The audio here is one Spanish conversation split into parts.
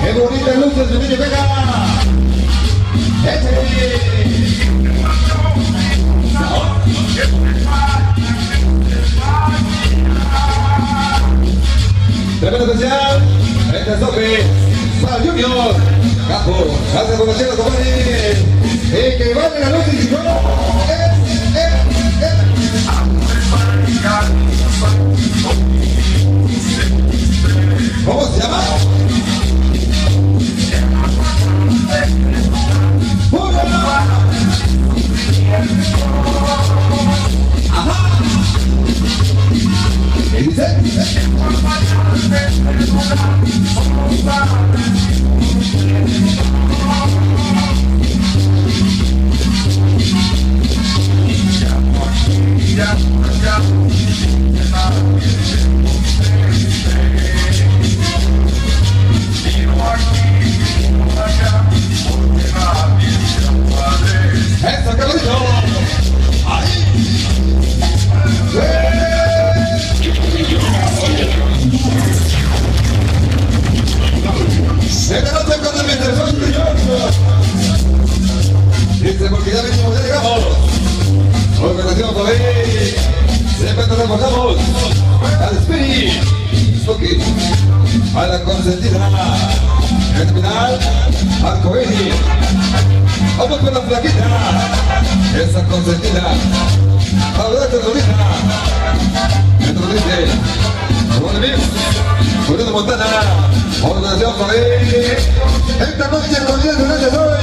¡Qué bonita luces de! Tremendo especial, para Junior, gracias por la chela, compadre. Y que vaya la luz y Vamos lá, por ahí. Siempre nos recordamos al. Stocky. A la consentida. En final, al. Vamos con la flaquita. Esa consentida. A. Juan Luis. Julián Montana. Organización por ahí. Esta noche con 10 de hoy.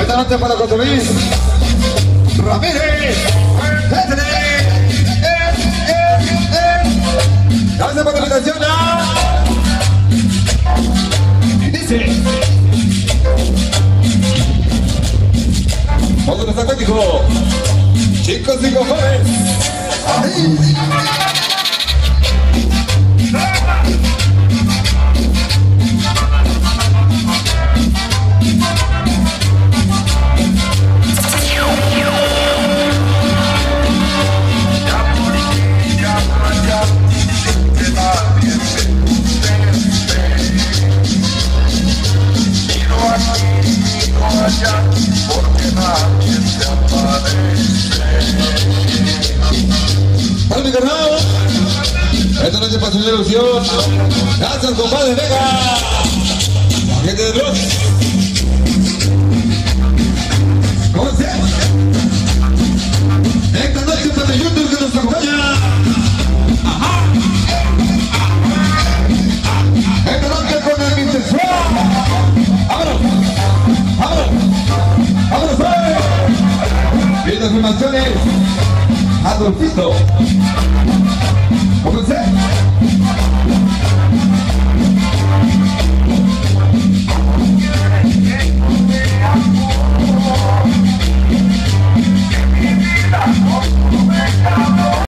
Esta noche para José Luis Ramírez. Gracias por la invitación. ¿ah? Y. Vamos a acuático. Chicos y cojones. Mi carnal. Esta noche pasó una ilusión. Gracias, compadre Vega. Gente de Dios. ¿Cómo se? Esta noche para YouTube que nos acompaña. Esta noche con el Mr. ¡Vámonos! ¡Vámonos! ¡Vámonos! ¡eh! Y Adolfito. ¿Cómo se?